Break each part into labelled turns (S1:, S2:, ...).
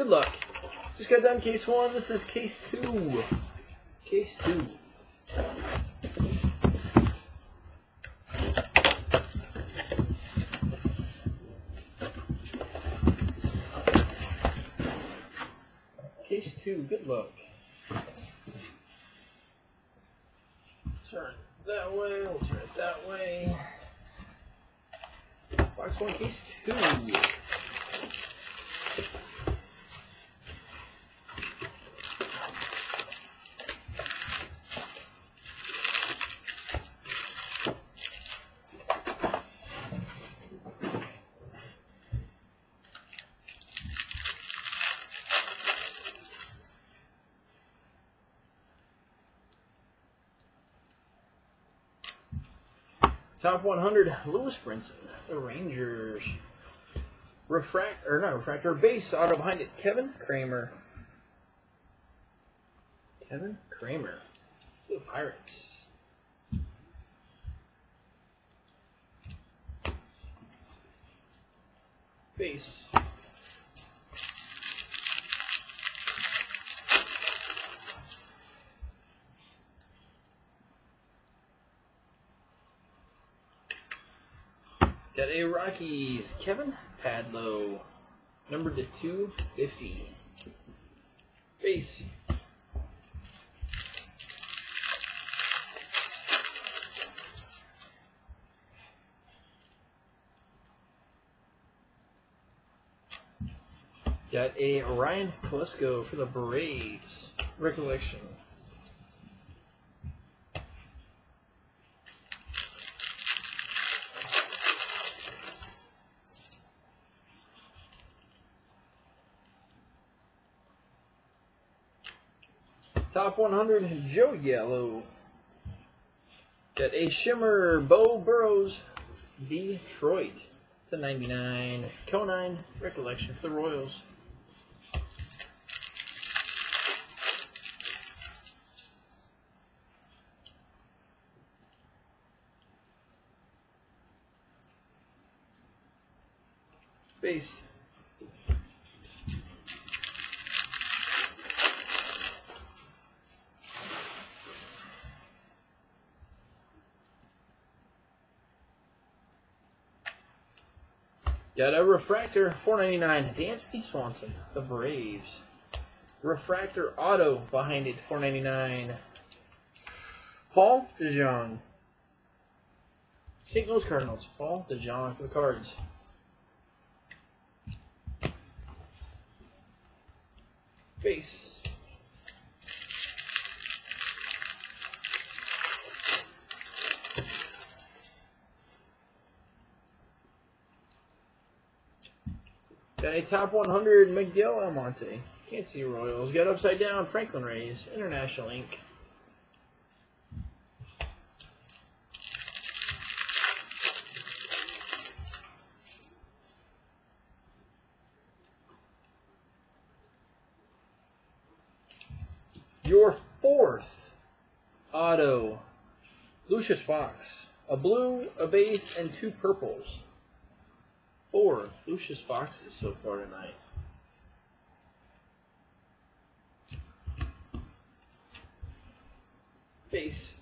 S1: Good luck. Just got done case one. This is case two. Case two. Case two. Good luck. Turn that way. We'll turn it that way. Box one, case two. Top 100, Lewis Brinson, the Rangers. Refract, or not refractor, base auto behind it, Kevin Kramer. Kevin Kramer, the Pirates. Base. Got a Rockies, Kevin Padlo, number to 250. Base. Got a Ryan Kolesko for the Braves. Recollection. Top 100, Joey Gallo. Got a Shimmer, Beau Burrows, Detroit to 99. Conine, Recollection for the Royals. Base. Got a refractor, 499. Dansby Swanson, the Braves. Refractor auto behind it, 499. Paul DeJong. St. Louis Cardinals, Paul DeJong for the Cards. Base. A top 100 Miguel Almonte. Can't see Royals. Got upside down Franklin Reyes. International Ink. Your fourth auto, Lucius Fox. A blue, a base, and two purples. Four Lucius Foxes so far tonight. Base.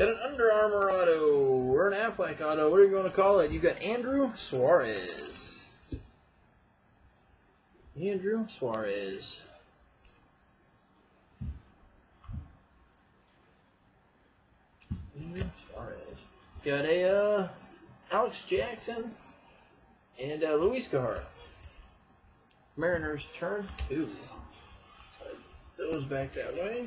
S1: Got an Under Armour auto or an Aflac auto, what are you going to call it. You got Andrew Suarez. Andrew Suarez. Andrew Suarez. Got a uh, Alex Jackson and uh, Luis Carr. Mariners turn two. Those back that way.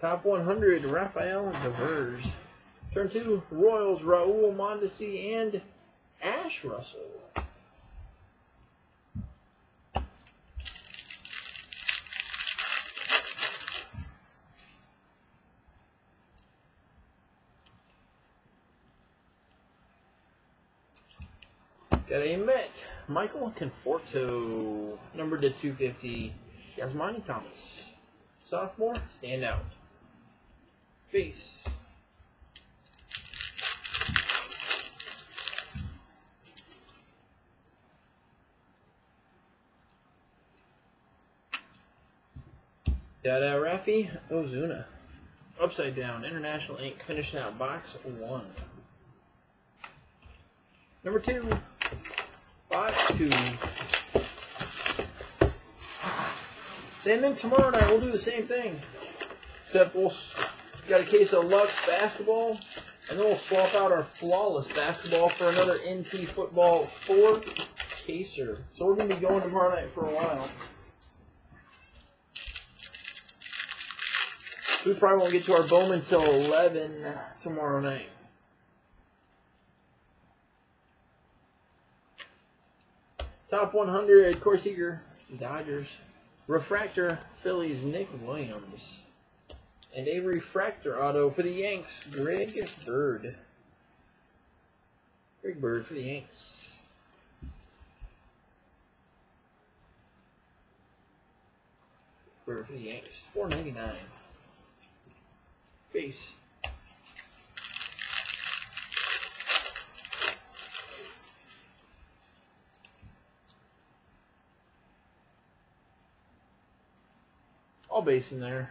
S1: Top 100, Rafael Devers. Turn two, Royals, Raul Mondesi and Ashe Russell. Got a Met. Michael Conforto. Number to 250. Yasmany Tomas. Sophomore. Stand out. Base. Uh, Rafi Ozuna. Upside Down International Ink. Finishing out box one. Number two. Box two. And then tomorrow night we'll do the same thing. Except we'll got a case of Lux basketball, and then we'll swap out our flawless basketball for another NT football four caser. So we're gonna be going tomorrow night for a while. We probably won't get to our Bowman till eleven tomorrow night. Top 100, Corey Seager, Dodgers. Refractor, Phillies, Nick Williams. And a refractor auto for the Yanks, Greg Bird. Greg Bird for the Yanks. Bird for the Yanks, four ninety nine. Base. All base in there.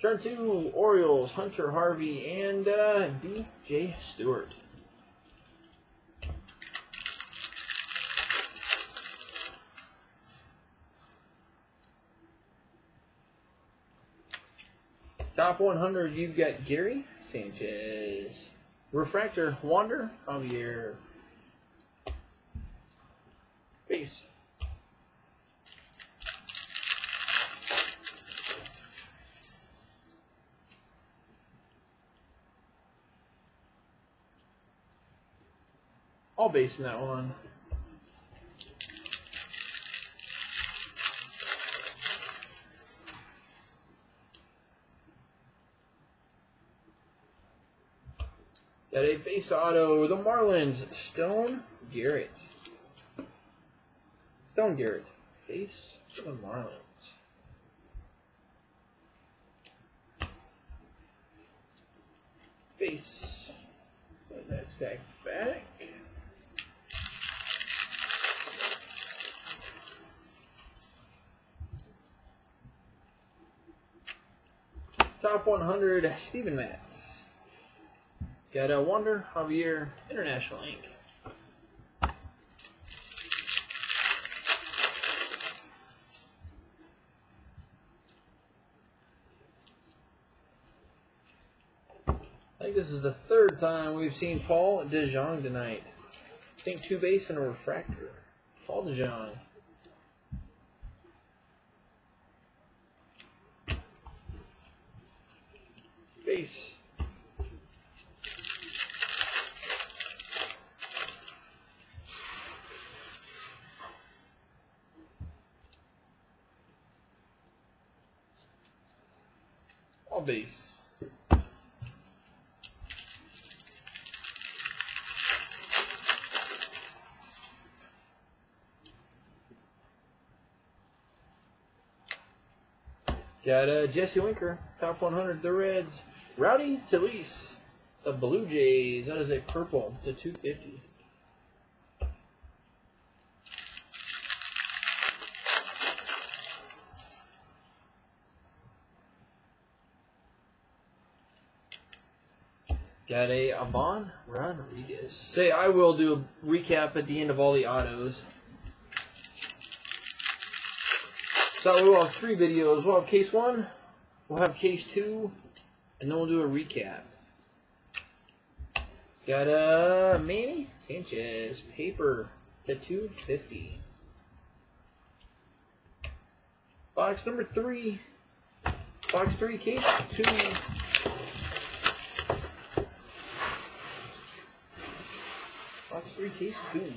S1: Turn two, Orioles, Hunter Harvey, and uh, DJ Stewart. Top 100, you've got Gary Sanchez. Refractor, Wander, Javier. Base. All base in that one. A base auto, the Marlins, Stone Garrett. Stone Garrett, base for the Marlins. Base. Put that stack back. Top 100, Steven Matz. Got a Wander Javier International Ink. I think this is the third time we've seen Paul DeJong tonight. I think two base and a refractor. Paul DeJong. Base. All base. Got uh, Jesse Winker, top 100, the Reds. Rowdy Tellez, the Blue Jays. That is a purple to 250. Got a Avon Rodriguez. Say, I will do a recap at the end of all the autos. So we'll have three videos. We'll have case one, we'll have case two, and then we'll do a recap. Got a Manny Sanchez paper to 250. Box number three. Box three, case two. three cases good.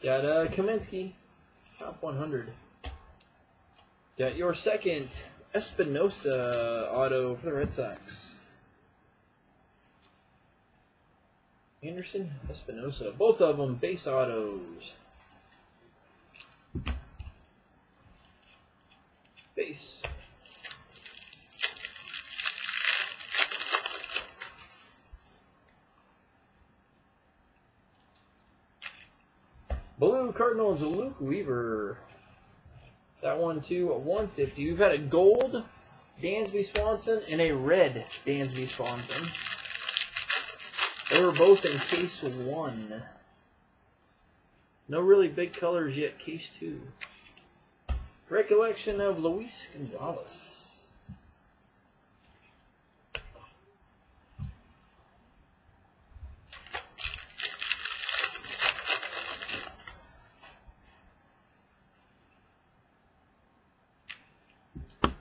S1: Got uh, Kaminsky, top 100. Got your second Espinoza auto for the Red Sox. Anderson, Espinoza, both of them base autos. Base. Blue Cardinals, Luke Weaver. That one too, a 150. We've had a gold Dansby Swanson and a red Dansby Swanson. They were both in case one. No really big colors yet, case two. Recollection of Luis Gonzalez.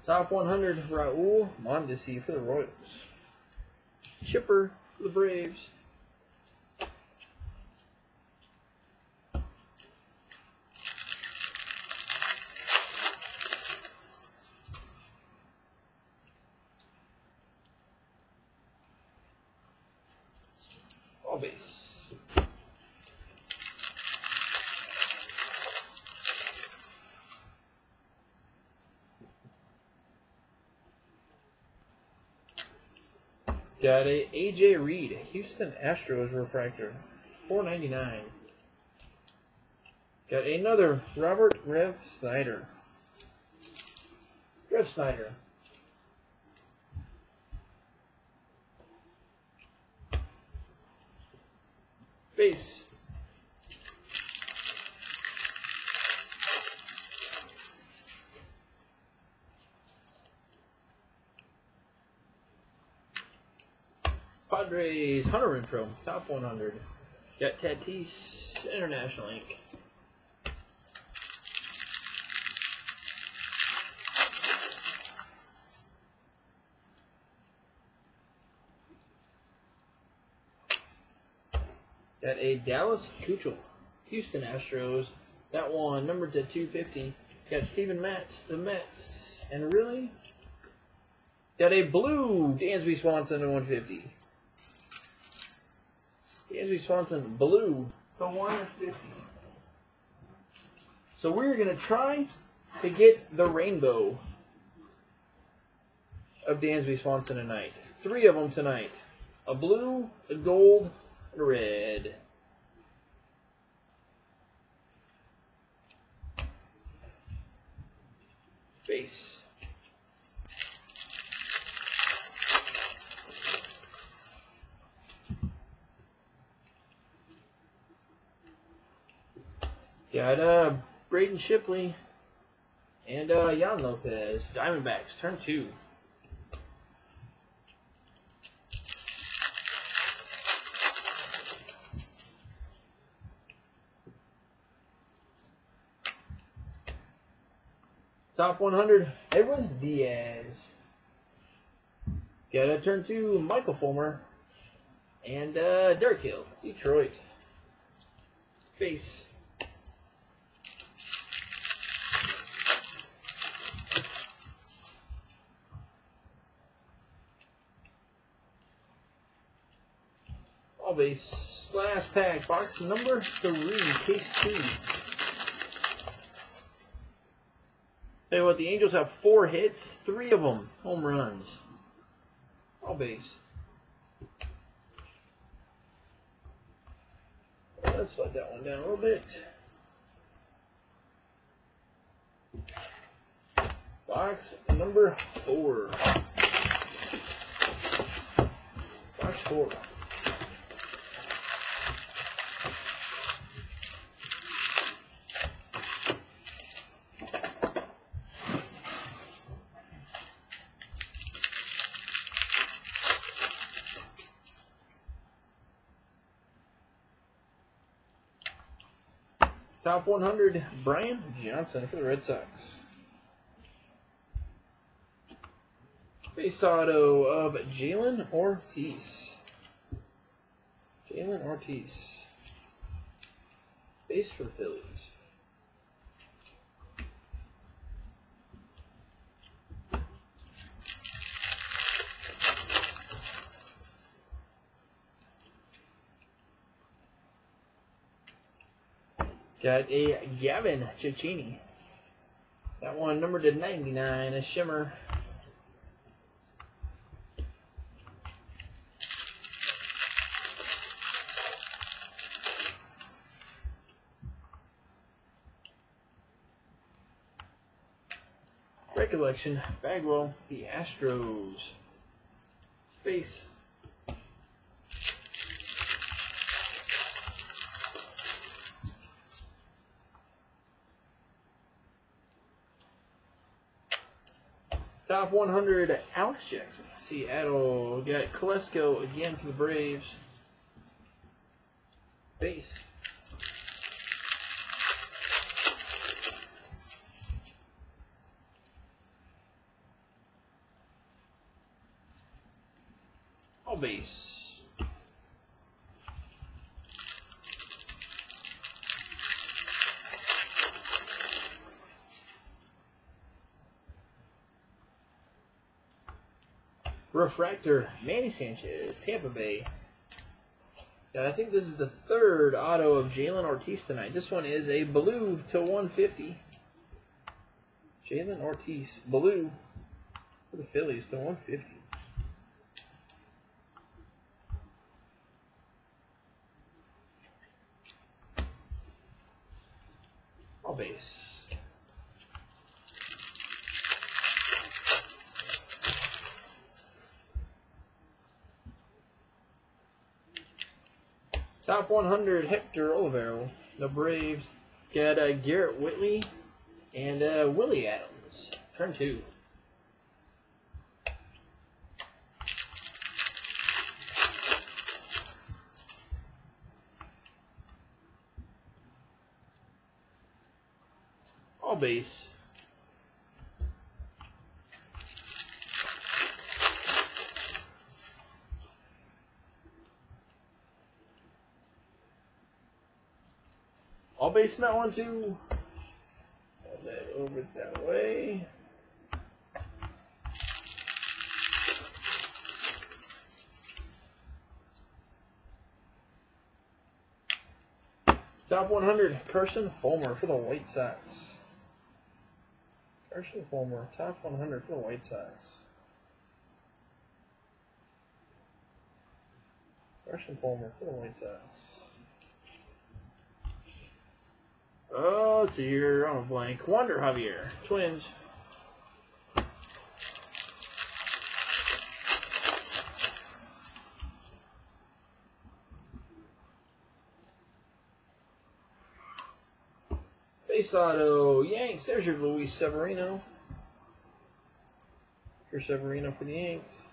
S1: Top 100, Raul Mondesi for the Royals. Chipper for the Braves. All base. Got a AJ Reed, Houston Astros refractor, four ninety nine. Got another Robert Rev Snyder. Rev Snyder. Base. Padres, Hunter Renfroe, top 100. Got Tatis, International Ink. Got a Dallas Keuchel, Houston Astros. That one numbered to 250. Got Steven Matz, the Mets. And really, got a blue Dansby Swanson to 150. Dansby Swanson blue to 150. So we're going to try to get the rainbow of Dansby Swanson tonight. Three of them tonight. A blue, a gold, and a red. Base. Got uh, Braden Shipley and uh, Yoan Lopez. Diamondbacks, turn two. Top 100, Edwin Diaz. Got a turn two, Michael Fulmer. And uh, Derek Hill, Detroit. Base. Base. Last pack, box number three, case two. Tell you what, the Angels have four hits, three of them home runs. All base. Let's slide that one down a little bit. Box number four. Box four. Top 100, Brian Johnson for the Red Sox. Base auto of Jhailyn Ortiz. Jhailyn Ortiz. Base for the Phillies. Got a Gavin Cecchini. That one numbered to 99, a shimmer. Recollection, Bagwell, the Astros. Base. Top 100, Alex Jackson. Seattle. Got Kolesko again for the Braves. Base. All base. Refractor, Manny Sanchez, Tampa Bay. Yeah, I think this is the third auto of Jhailyn Ortiz tonight. This one is a blue to 150. Jhailyn Ortiz, blue for the Phillies to 150. All base. Top 100, Hector Olivera. The Braves got uh, Garrett Whitley and uh, Willy Adames. Turn two. All base. In that one too. Hold that over that way. Top 100, Carson Fulmer for the White Sox. Carson Fulmer, top 100 for the White Sox. Carson Fulmer for the White Sox. Oh, let's see here. I'm a blank. Wander Javier, Twins. Base auto, Yanks. There's your Luis Severino. Your Severino for the Yanks.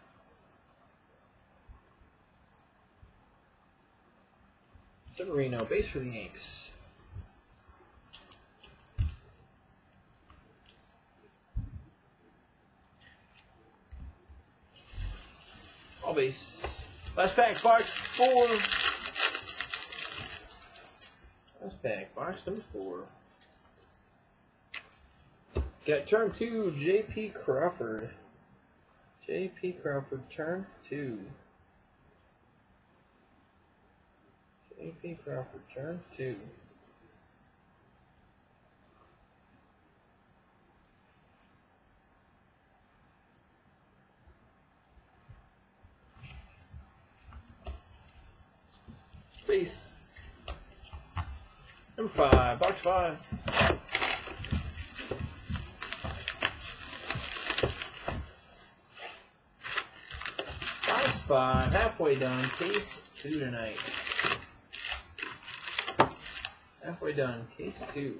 S1: Severino, base for the Yanks. Last pack, box four. Last pack, box number four. Got turn two, J.P. Crawford. J.P. Crawford, turn two. J.P. Crawford, turn two. Space. Number five, box five. Box five, halfway done. Case two tonight. Halfway done. Case two.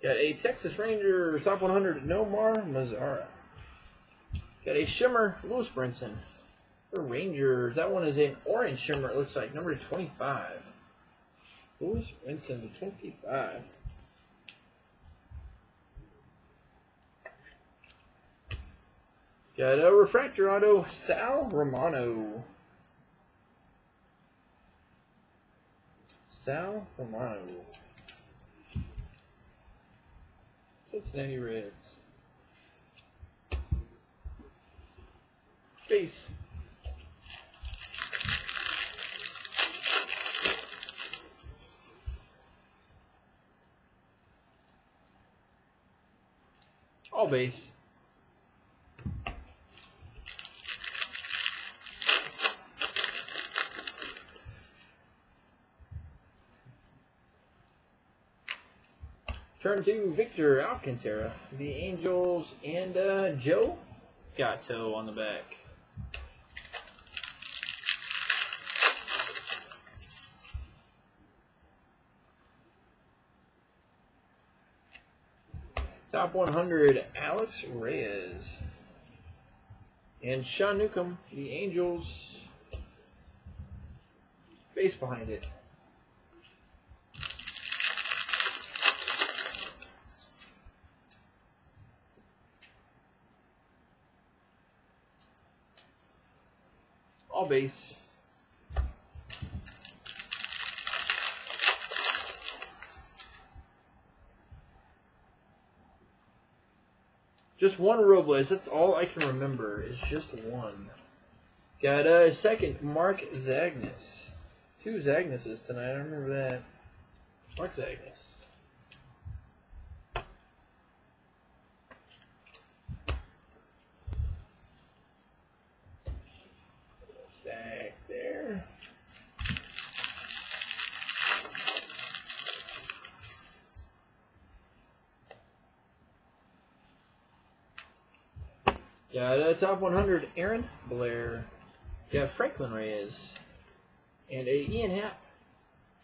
S1: Got a Texas Rangers top 100 Nomar Mazara. Got a Shimmer Lewis Brinson. The Rangers. That one is an orange shimmer, it looks like. Number 25. Lewis to 25. Got a refractor auto, Sal Romano. Sal Romano. Cincinnati Reds. Base. All base. Turn to Victor Alcantara, the Angels, and uh, Joe Gatto on the back. Top 100, Alex Reyes. And Sean Newcomb, the Angels. Base behind it. Base. Just one Robles. That's all I can remember. Is just one. Got a second Mark Zagunis. Two Zagnuses tonight. I remember that. Mark Zagunis. Stack there. Uh, a top 100, Aaron Blair. Got Franklin Reyes. And a Ian Happ.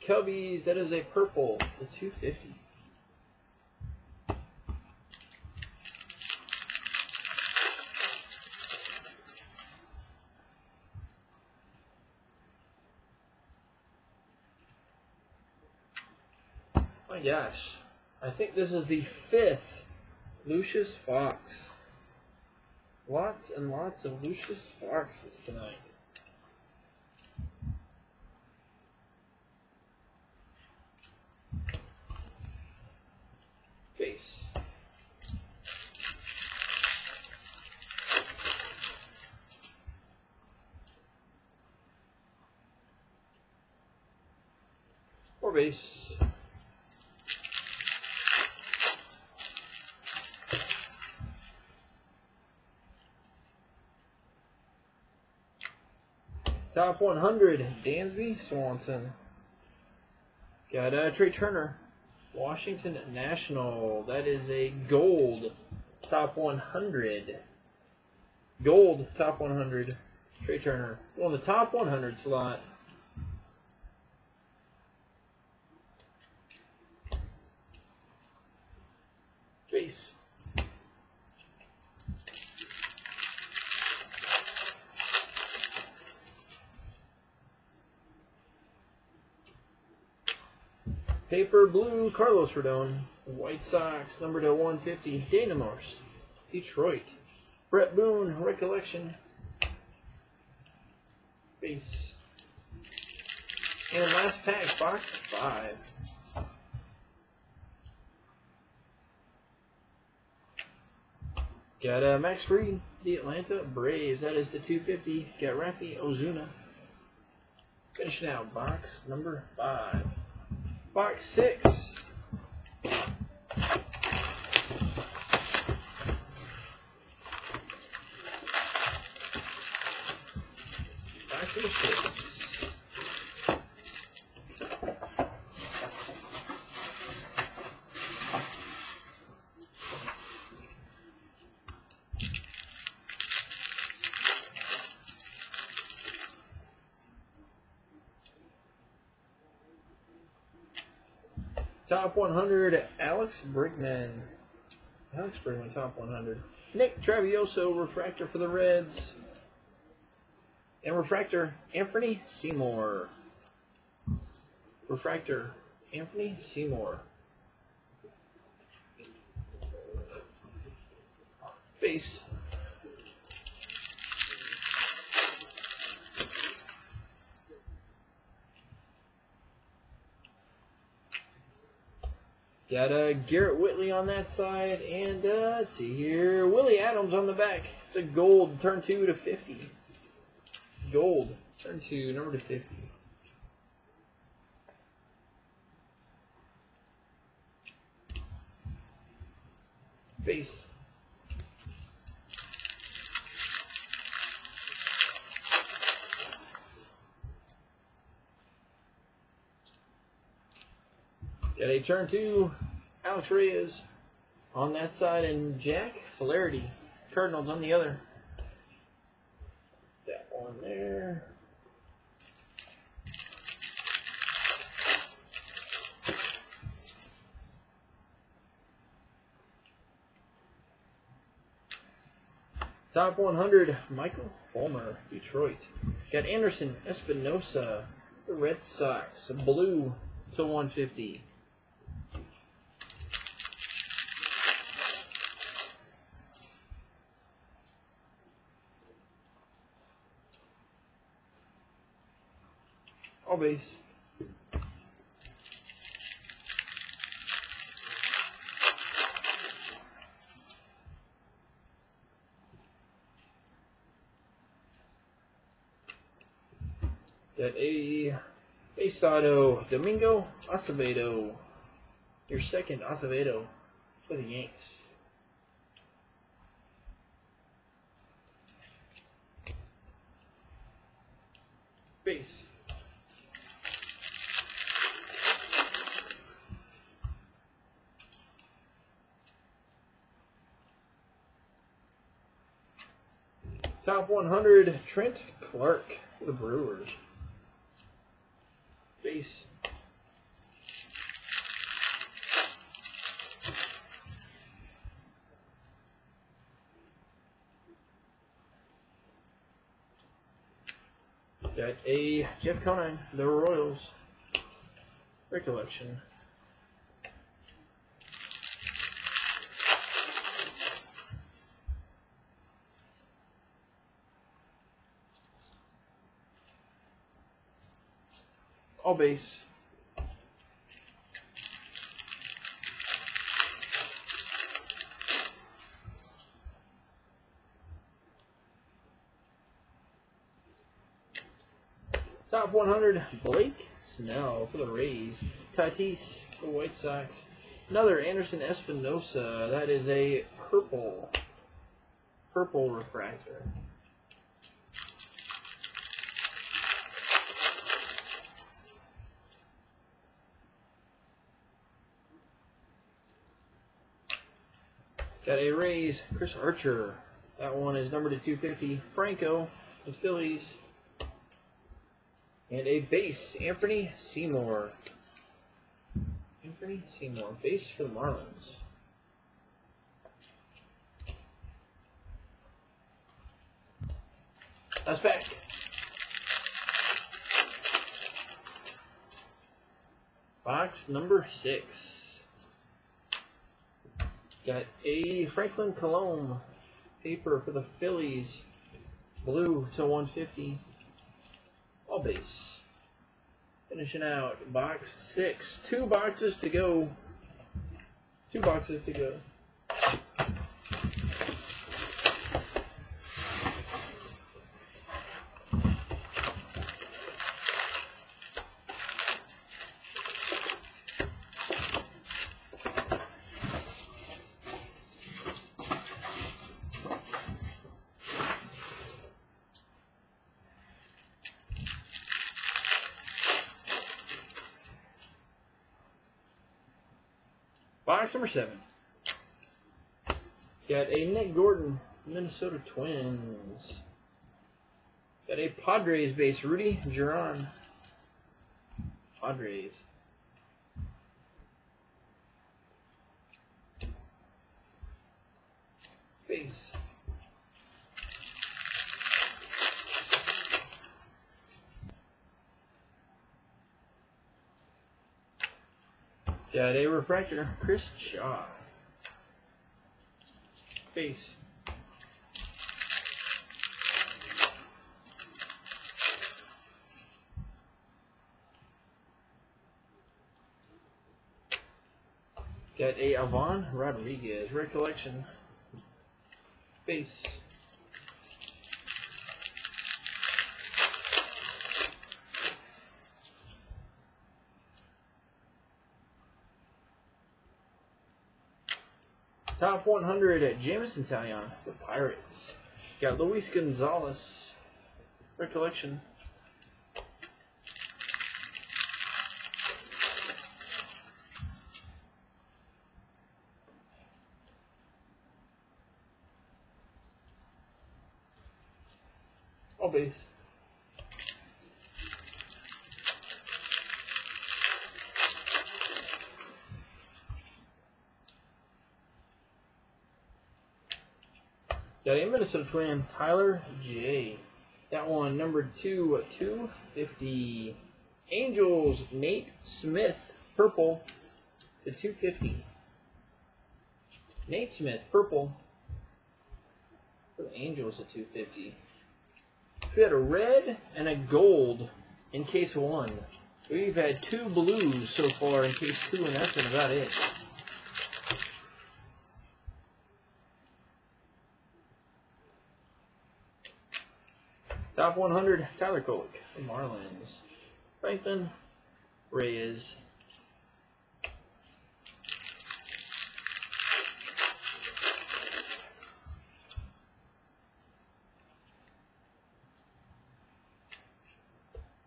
S1: Cubbies, that is a purple, the 250. My gosh. I think this is the fifth Lucius Fox. Lots and lots of Lucius Foxes tonight. Base. Or base. Top 100, Dansby Swanson. Got uh, Trea Turner, Washington National. That is a gold top 100. Gold top 100, Trea Turner. On the top 100 slot. Base. Paper blue, Carlos Rodon. White Sox, number to 150, Dana Morse. Detroit. Bret Boone, Recollection. Base. And last pack, box five. Got uh, Max Fried, the Atlanta Braves. That is the 250. Got Rafi Ozuna. Finishing out box number five. Box 6. Top 100, Alex Bregman. Alex Bregman, top 100. Nick Travieso, refractor for the Reds. And refractor, Anthony Seymour. Refractor, Anthony Seymour. Base. Got uh, Garrett Whitley on that side, and uh, let's see here, Willy Adames on the back. It's a gold, turn two to fifty. Gold, turn two, number to fifty. Base. A turn two, Alex Reyes on that side, and Jack Flaherty, Cardinals on the other. That one there. Top 100, Michael Fulmer, Detroit. Got Anderson Espinoza, the Red Sox, blue to 150. Base. Got a base auto Domingo Acevedo. Your second Acevedo for the Yanks. Base. Top 100, Trent Clark the Brewers. Base. Got a Jeff Conine, the Royals. Recollection. Base. Top 100, Blake Snell for the Rays. Tatis for the White Sox. Another Anderson Espinoza. That is a purple, purple refractor. Got a Rays, Chris Archer. That one is numbered to 250. Franco, the Phillies. And a base, Anthony Seymour. Anthony Seymour, base for the Marlins. That's back. Box number six. Got a Franklin Kilome paper for the Phillies. Blue to 150. All base. Finishing out box six. Two boxes to go. Two boxes to go. Number seven. Got a Nick Gordon, Minnesota Twins. Got a Padres base, Ruddy Giron. Padres. Base. Got a refractor, Chris Shaw. Base. Got a Avon Rodriguez recollection. Base. Top 100 at Jameson Taillon, the Pirates. Got Luis Gonzalez, recollection. All base. Got a Minnesota Twin, Tyler Jay That one, number two, 250. Angels, Nate Smith, purple, to 250. Nate Smith, purple, for the Angels at 250. We had a red and a gold in case one. We've had two blues so far in case two, and that's been about it. Top 100, Tyler Kolek, the Marlins. Franklin Reyes.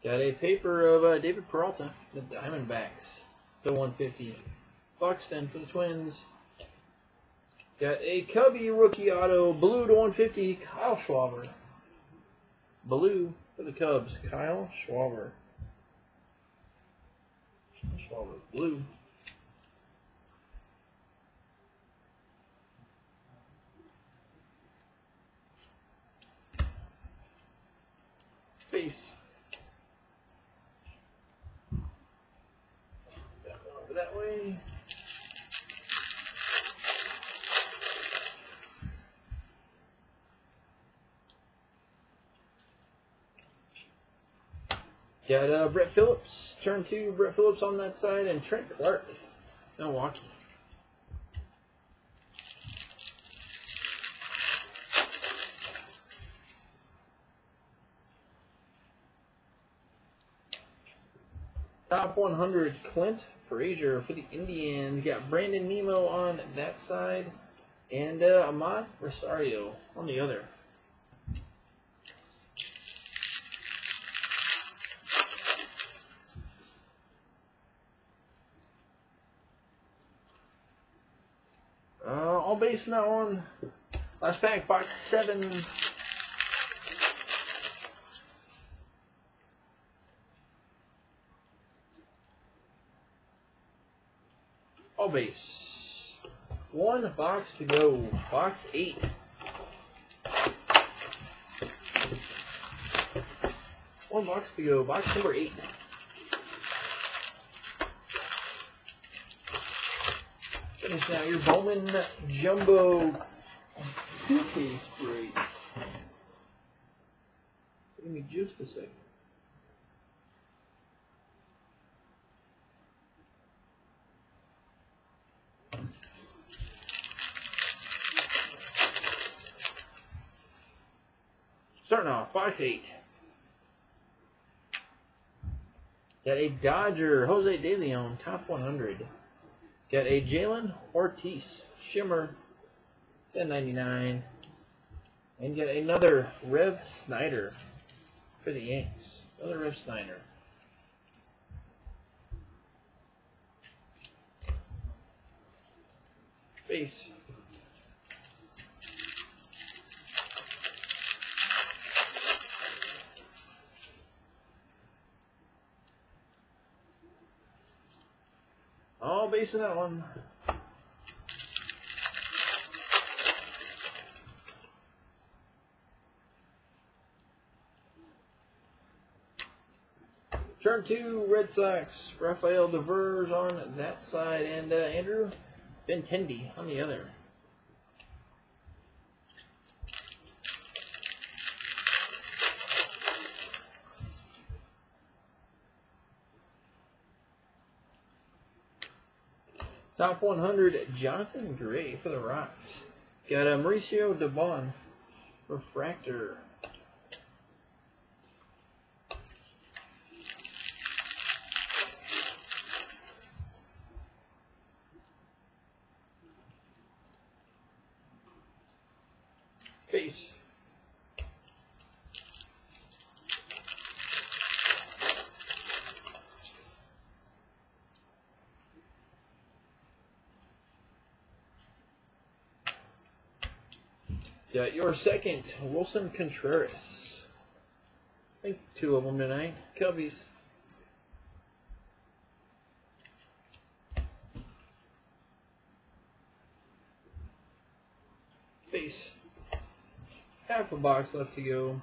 S1: Got a paper of uh, David Peralta, the Diamondbacks, the 150. Buxton for the Twins. Got a Cubby rookie auto, blue to 150, Kyle Schwarber. Blue for the Cubs, Kyle Schwarber. Schwarber, blue. Over that way. Got uh, Brett Phillips, turn two, Brett Phillips on that side, and Trent Clark, Milwaukee. Top 100, Clint Frazier for the Indians. Got Brandon Nimmo on that side, and uh, Amed Rosario on the other. Uh, all on. Last pack, box seven. All base. One box to go. Box eight. One box to go. Box number eight. Finish now your Bowman Jumbo suitcase break. Give me just a second. Starting off, box eight. Got a Dodger, Jose De Leon, top 100. Got a Jhailyn Ortiz, Shimmer, 1099. And get another Refsnyder for the Yanks. Another Refsnyder. Base. All base in that one. Turn two, Red Sox. Rafael Devers on that side, and uh, Andrew Benintendi on the other. Top 100, Jonathan Gray for the Rocks. Got a Mauricio Dubon, Refractor. Peace. Your second, Willson Contreras. I think two of them tonight. Cubbies. Base. Half a box left to go.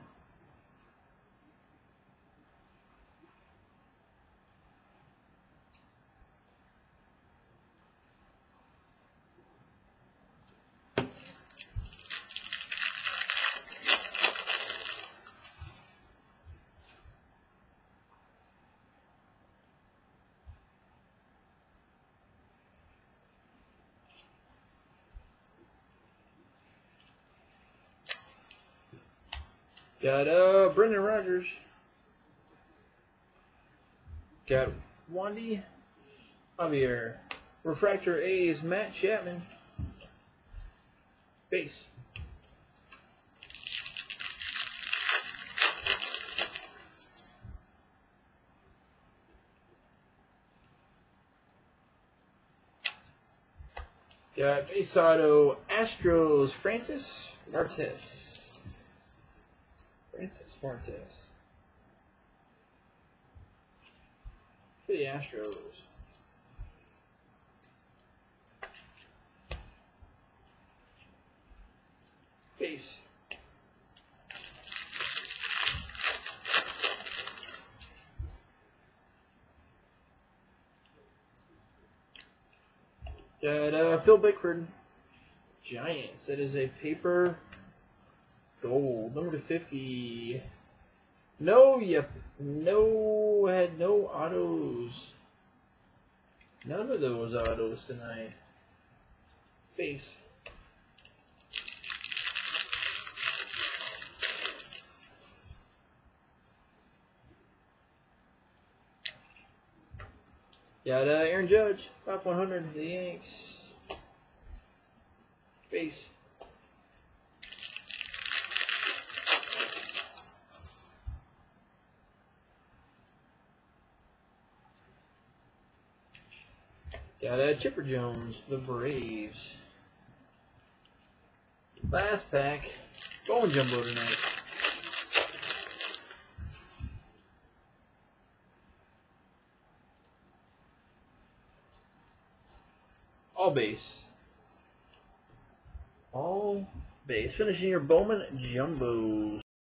S1: Got uh Brendan Rodgers. Got Wander Javier. Refractor A is Matt Chapman. Base. Got base auto Astros Francis Martes. Francis Martes. For the Astros. Peace. Got uh, Phil Bickford. Giants. That is a paper gold. Number to 50. No, yep. No, had no autos. None of those autos tonight. Face. Got uh, Aaron Judge, top 100, the Yanks. Face. Got uh, Chipper Jones, the Braves. Last pack. Going jumbo tonight. All base. All base. Finishing your Bowman Jumbos.